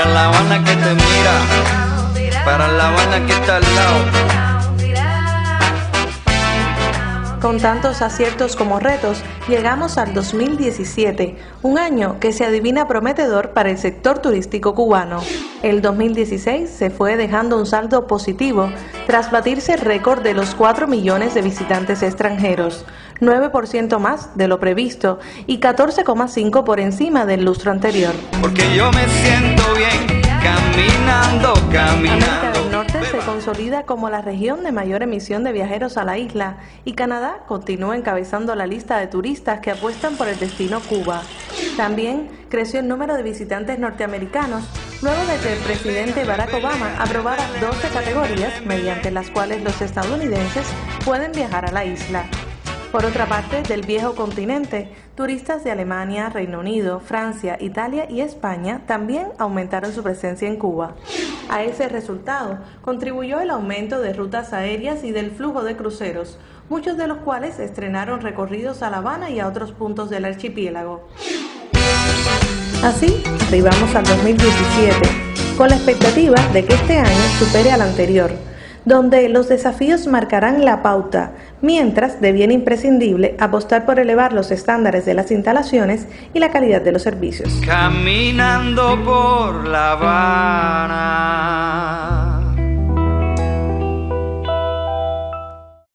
Para La Habana que te mira, para La Habana que está al lado. Con tantos aciertos como retos, llegamos al 2017, un año que se adivina prometedor para el sector turístico cubano. El 2016 se fue dejando un saldo positivo tras batirse el récord de los 4 millones de visitantes extranjeros, 9% más de lo previsto y 14,5 por encima del lustro anterior. Porque yo me siento bien caminando, caminando se consolida como la región de mayor emisión de viajeros a la isla y Canadá continúa encabezando la lista de turistas que apuestan por el destino Cuba. También creció el número de visitantes norteamericanos luego de que el presidente Barack Obama aprobara 12 categorías mediante las cuales los estadounidenses pueden viajar a la isla. Por otra parte, del viejo continente, turistas de Alemania, Reino Unido, Francia, Italia y España también aumentaron su presencia en Cuba. A ese resultado contribuyó el aumento de rutas aéreas y del flujo de cruceros, muchos de los cuales estrenaron recorridos a La Habana y a otros puntos del archipiélago. Así, arribamos al 2017, con la expectativa de que este año supere al anterior donde los desafíos marcarán la pauta, mientras deviene imprescindible apostar por elevar los estándares de las instalaciones y la calidad de los servicios. Caminando por La Habana